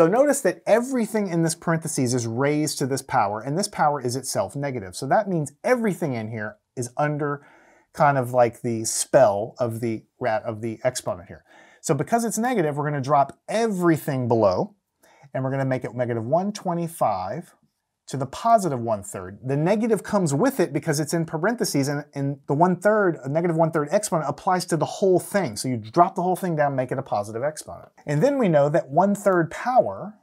So notice that everything in this parentheses is raised to this power, and this power is itself negative. So that means everything in here is under kind of like the spell of the, rat of the exponent here. So because it's negative, we're going to drop everything below, and we're going to make it negative 125 to the positive one-third. The negative comes with it because it's in parentheses, and, and the one-third, a negative one-third exponent applies to the whole thing. So you drop the whole thing down, make it a positive exponent. And then we know that one-third power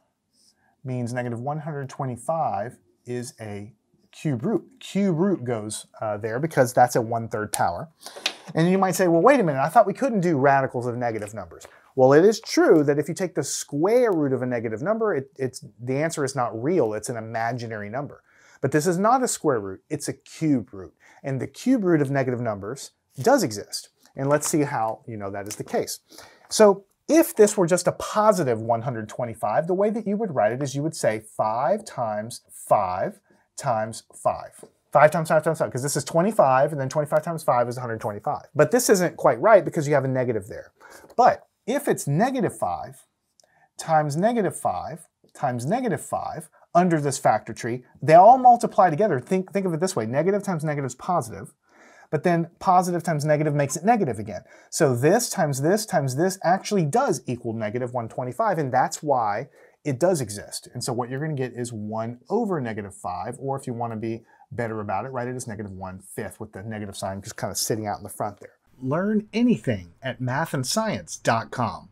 means negative 125 is a cube root. Cube root goes uh, there because that's a one-third power. And you might say, well, wait a minute, I thought we couldn't do radicals of negative numbers. Well, it is true that if you take the square root of a negative number, it, it's, the answer is not real, it's an imaginary number. But this is not a square root, it's a cube root. And the cube root of negative numbers does exist. And let's see how you know that is the case. So if this were just a positive 125, the way that you would write it is you would say 5 times 5 times 5. 5 times 5 times 5, because this is 25, and then 25 times 5 is 125. But this isn't quite right because you have a negative there. But if it's negative 5 times negative 5 times negative 5 under this factor tree, they all multiply together. Think, think of it this way. Negative times negative is positive, but then positive times negative makes it negative again. So this times this times this actually does equal negative 125, and that's why it does exist. And so what you're going to get is 1 over negative 5, or if you want to be better about it, write it as negative 1 fifth with the negative sign just kind of sitting out in the front there. Learn anything at mathandscience.com.